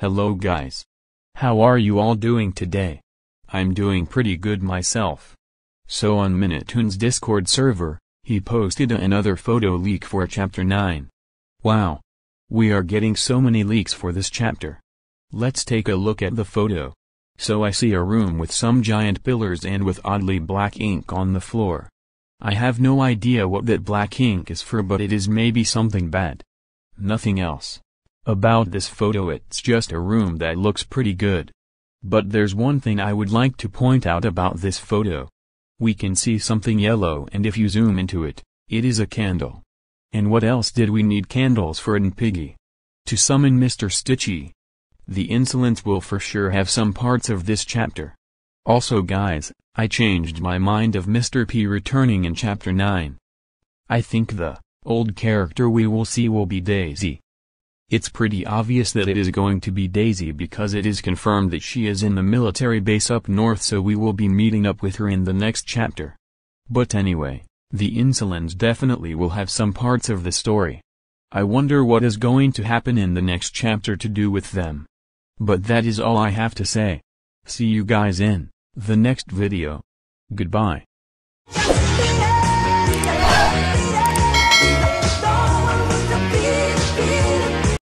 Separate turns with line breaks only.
Hello guys. How are you all doing today? I'm doing pretty good myself. So on Minitoon's Discord server, he posted another photo leak for chapter 9. Wow. We are getting so many leaks for this chapter. Let's take a look at the photo. So I see a room with some giant pillars and with oddly black ink on the floor. I have no idea what that black ink is for but it is maybe something bad. Nothing else. About this photo it's just a room that looks pretty good. But there's one thing I would like to point out about this photo. We can see something yellow and if you zoom into it, it is a candle. And what else did we need candles for in Piggy? To summon Mr. Stitchy. The insolence will for sure have some parts of this chapter. Also guys, I changed my mind of Mr. P returning in chapter 9. I think the old character we will see will be Daisy. It's pretty obvious that it is going to be Daisy because it is confirmed that she is in the military base up north so we will be meeting up with her in the next chapter. But anyway, the insolence definitely will have some parts of the story. I wonder what is going to happen in the next chapter to do with them. But that is all I have to say. See you guys in the next video. Goodbye.